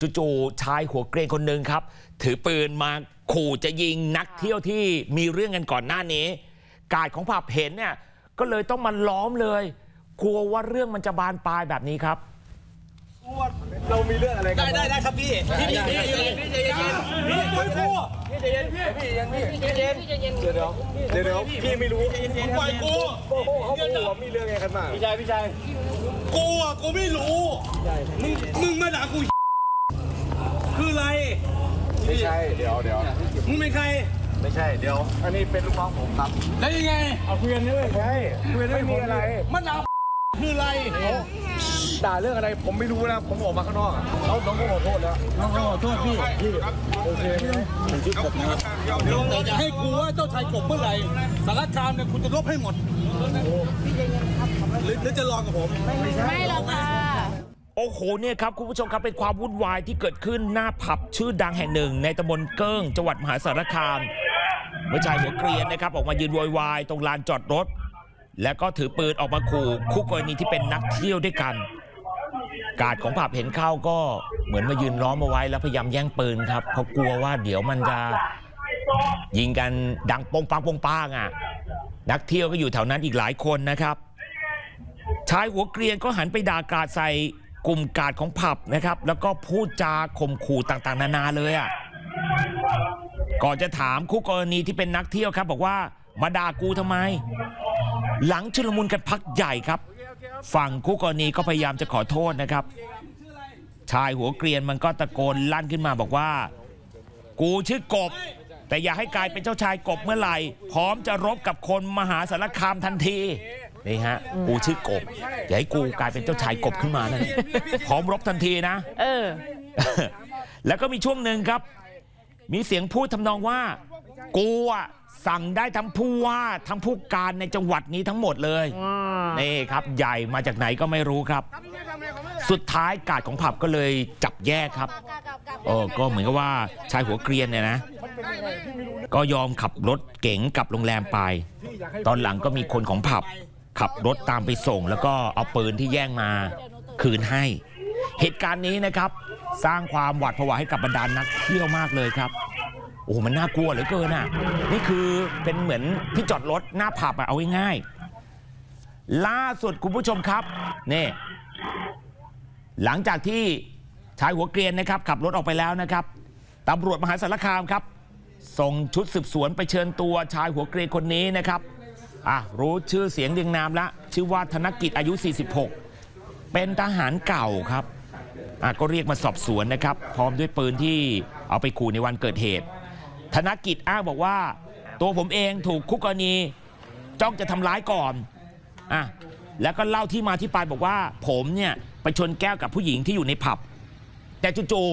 จู่ๆชายหัวเกรียนคนหนึ่งครับ ถือปืนมาขู่จะยิงนักเที่ยวที่มีเรื่องกันก่อนหน้านี้ กาดของผับเห็นเนี่ยก็เลยต้องมาล้อมเลย กลัวว่าเรื่องมันจะบานปลายแบบนี้ครับเรามีเรื่องอะไรกัได้นได้ได้ครับพี่พี่พี่พี่พี่ใจเย็นพี่คุยกูพี่ใจเย็นพี่ใจเย็นพี่ใจเย็นพี่ใจเย็นเดี๋ยวเดี๋ยวเดี๋ยวเดี๋ยวพี่ไม่รู้ผมปล่อยกูโอ้โหเขาบอกว่ามีเรื่องอะไรกันมาพี่ชายพี่ชายกูอะกูไม่รู้มึงมึงมาด่ากู คืออะไรไม่ใช่เดี๋ยวเดี๋ยวมึงเป็นใคร ไม่ใช่เดี๋ยว อันนี้เป็นลูกน้องผมครับ แล้วยังไง เอาคุยกันด้วยใช่คุยกันไม่มีอะไร มันด่าคืออะไรด่าเรื่องอะไรผมไม่รู้นะผมออกมาข้างนอกอะเขาน้องก็ขอโทษแล้วน้องขอโทษพี่พี่โอเคไหมผมชื่อกบนะครับแต่จะให้กูว่าเจ้าชายกบเมื่อไหร่สารคามเนี่ยคุณจะลบให้หมดหรือหรือจะรอกับผมไม่หรอกค่ะ โอ้โหเนี่ยครับคุณผู้ชมครับเป็นความวุ่นวายที่เกิดขึ้นหน้าผับชื่อดังแห่งหนึ่ง ในตำบลเกิ้งจังหวัดมหาสารคามเมื่อชายหัวเกรียนนะครับ ออกมายืนโวยวายตรงลานจอดรถ แล้วก็ถือปืนออกมาขู่คู่กรณีที่เป็นนักเที่ยวด้วยกัน กาดของผับเห็นเข้าก็เหมือนมายืนล้อมเอาไว้แล้วพยายามแย่งปืนครับเขากลัวว่าเดี๋ยวมันจะยิงกันดังปงปังปงปังอะนักเที่ยวก็อยู่แถวนั้นอีกหลายคนนะครับ ชายหัวเกรียนก็หันไปด่ากาดใส่ กลุ่มกาดของผับนะครับ แล้วก็พูดจาข่มขู่ต่างๆ นานาเลยอะก่อนจะถามคู่กรณีที่เป็นนักเที่ยวครับ บอกว่ามาด่ากูทำไม หลังชุลมุนกันพักใหญ่ครับ ฝั่งคู่กรณีก็พยายามจะขอโทษนะครับ ชายหัวเกรียนมันก็ตะโกนลั่นขึ้นมาบอกว่า กูชื่อกบ แต่อย่าให้กลายเป็นเจ้าชายกบเมื่อไหร่ พร้อมจะรบกับคนมหาสารคามทันที นี่ฮะ กูชื่อกบอย่าให้กูกลายเป็นเจ้าชายกบขึ้นมานะพร้อมรบทันทีนะ เออ แล้วก็มีช่วงหนึ่งครับ มีเสียงพูดทำนองว่า กูอะสั่งได้ทั้งผู้ว่าทั้งผู้การในจังหวัดนี้ทั้งหมดเลยนี่ครับ ใหญ่มาจากไหนก็ไม่รู้ครับ สุดท้ายกาดของผับก็เลยจับแยกครับเออก็เหมือนกับว่าชายหัวเกรียนเนี่ยนะ ก็ยอมขับรถเก๋งกลับโรงแรมไป ตอนหลังก็มีคนของผับ ขับรถตามไปส่ง แล้วก็เอาปืนที่แย่งมาคืนให้ เหตุการณ์นี้นะครับ สร้างความหวาดผวาให้กับบรรดานักเที่ยวมากเลยครับโอ้โหมันน่ากลัวเหลือเกินอะนี่คือเป็นเหมือนที่จอดรถหน้าผับอะเอาง่ายๆล่าสุดคุณผู้ชมครับนี่หลังจากที่ชายหัวเกรียนนะครับ ขับรถออกไปแล้วนะครับตำรวจมหาสารคามครับ ส่งชุดสืบสวนไปเชิญตัวชายหัวเกรียนคนนี้นะครับ อะรู้ชื่อเสียงเรียงนามละชื่อว่าธนกิจอายุ 46 เป็นทหารเก่าครับอะก็เรียกมาสอบสวนนะครับ พร้อมด้วยปืนที่เอาไปขู่ในวันเกิดเหตุ ธนกิจอ้างบอกว่า ตัวผมเองถูกคู่กรณี จ้องจะทำร้ายก่อนอะแล้วก็เล่าที่มาที่ไปบอกว่า ผมเนี่ยไปชนแก้วกับผู้หญิงที่อยู่ในผับ แต่จู่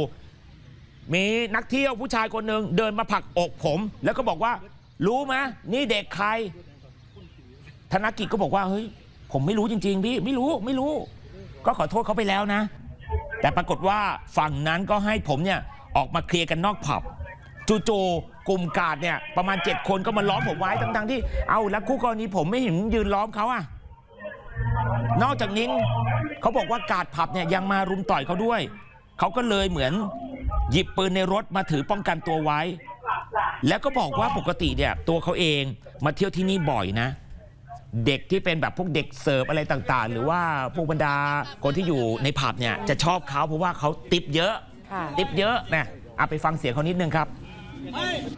ๆมีนักเที่ยวผู้ชายคนหนึ่งเดินมาผลักอกผม แล้วก็บอกว่า รู้ไหมนี่เด็กใคร ธนกิจก็บอกว่าเฮ้ยผมไม่รู้จริง ๆ พี่ไม่รู้ไม่รู้ ก็ขอโทษเขาไปแล้วนะ แต่ปรากฏว่าฝั่งนั้นก็ให้ผมเนี่ยออกมาเคลียร์กันนอกผับจู่ๆกลุ่มกาดเนี่ยประมาณ 7 คนก็มาล้อมผมไว้ทั้งๆที่ เอาแล้วคู่กรณีผมไม่เห็นยืนล้อมเขาอะนอกจากนี้เขาบอกว่ากาดผับเนี่ยยังมารุมต่อยเขาด้วย เขาก็เลยเหมือนหยิบปืนในรถมาถือป้องกันตัวไว้ แล้วก็บอกว่าปกติเนี่ยตัวเขาเองมาเที่ยวที่นี่บ่อยนะ เด็กที่เป็นแบบพวกเด็กเสิร์ฟอะไรต่างๆ หรือว่าพวกบรรดาคนที่อยู่ในผับเนี่ยจะชอบเขาเพราะว่าเขาติปเยอะค่ะติปเยอะนะเอาไปฟังเสียงเขานิดนึงครับ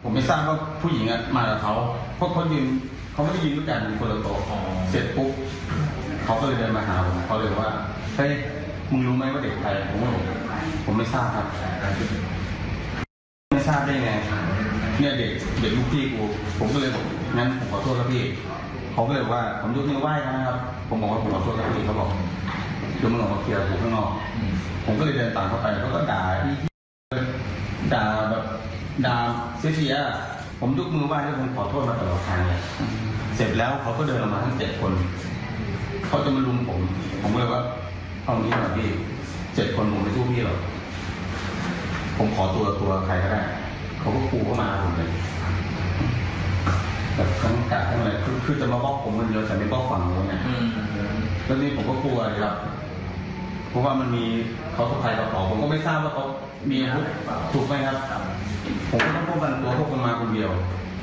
ผมไม่ทราบว่าผู้หญิงอะมากับเขาเพราะเขายืนเขาไม่ได้ยืนด้วยกันเป็นคนละโต๊ะเสร็จปุ๊บเขาก็เลยเดินมาหาผมเขาเลยว่าเฮ้ยมึงรู้ไหมว่าเด็กใครผมก็บอกผมไม่ทราบครับ ไม่ทราบได้ไง เนี่ยเด็กเด็กลูกพี่กูผมก็เลยบอกงั้นผมขอโทษครับพี่เขาก็เลยบอกว่าผมยกนิ้วไหว้นะครับผมบอกว่าผมขอโทษครับพี่เขาบอกเดี๋ยวมึงออกมาเคลียร์กูข้างนอก ผมก็เลยเดินตามเข้าไปเขาก็ด่าพี่ด่าแบบด่าเสียๆผมยกมือไหว้แล้วผมขอโทษมาตลอดทางเลยเสร็จแล้วเขาก็เดินออกมาทั้งเจ็ดคนเขาจะมาลุมผม ผมเลยว่าเอางี้หน่อยพี่เจ็ดคนผมไม่สู้พี่หรอกผมขอตัวตัวใครก็ได้ เขาก็ขู่เข้ามาผมเลยแบบทั้งกาดทั้งอะไรคือคือจะมาบล็อกผมคนเดียวแต่ไม่บล็อกฝั่งนู้นไงแล้วนี่ผมก็กลัวเลยครับเพราะว่ามันมีเขาสะพายกระเป๋าผมก็ไม่ทราบว่าเขามีอาวุธถูกไหมครับ ผมก็ต้องป้องกันตัวพวกมันมาคนเดียว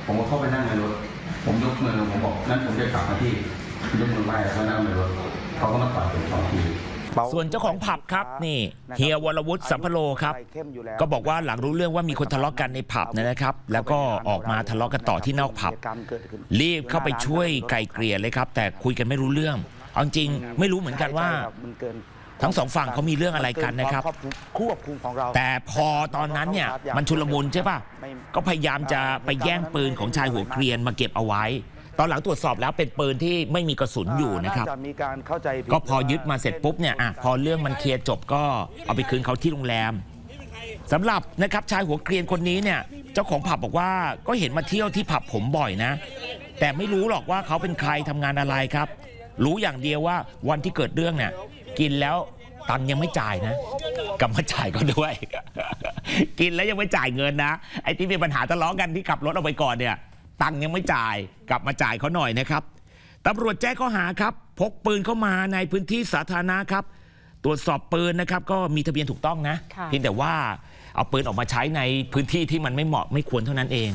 ผมก็เข้าไปนั่งในรถ ผมยกมือผมบอกนั้นผมจะกลับมาที่ยกมือไหว้แล้วก็นั่งในรถเขาก็มาต่อยผมสองที ส่วนเจ้าของผับครับนี่เฮียวรวุฒิสัมพโลครับ ก็บอกว่าหลังรู้เรื่องว่ามีคนทะเลาะกันในผับเนยนะครับ แล้วก็ออกมาทะเลาะกันต่อที่นอกผับ รีบเข้าไปช่วยไกลเกลี่ยเลยครับ แต่คุยกันไม่รู้เรื่องเอาจริงไม่รู้เหมือนกันว่าทั้งสองฝั่งเขามีเรื่องอะไรกันนะครับควบคุมของเราแต่พอตอนนั้นเนี่ยมันชุลมุนใช่ป่ะก็พยายามจะไปแย่งปืนของชายหัวเกรียนมาเก็บเอาไว้ ตอนหลังตรวจสอบแล้วเป็นปืนที่ไม่มีกระสุนอยู่นะครับาจมีการเข้าใจผิดก็พอยึดมาเสร็จปุ๊บเนี่ยอะพอเรื่องมันเคลียร์จบก็เอาไปคืนเขาที่โรงแรมสำหรับนะครับชายหัวเกรียนคนนี้เนี่ย เจ้าของผับบอกว่าก็เห็นมาเที่ยวที่ผับผมบ่อยนะ แต่ไม่รู้หรอกว่าเขาเป็นใครทำงานอะไรครับ รู้อย่างเดียวว่าวันที่เกิดเรื่องเนี่ย กินแล้วตังค์ยังไม่จ่ายนะกลับมาจ่ายก็ด้วย กินแล้วยังไม่จ่ายเงินนะ ไอ้ที่มีปัญหาทะเลาะกันที่ขับรถออกไปก่อนเนี่ย ตังค์ยังไม่จ่ายกลับมาจ่ายเขาหน่อยนะครับตำรวจแจ้งข้อหาครับพกปืนเข้ามาในพื้นที่สาธารณะครับ ตรวจสอบปืนนะครับ ก็มีทะเบียนถูกต้องนะค่ะเพียงแต่ว่าเอาปืนออกมาใช้ในพื้นที่ที่มันไม่เหมาะไม่ควรเท่านั้นเอง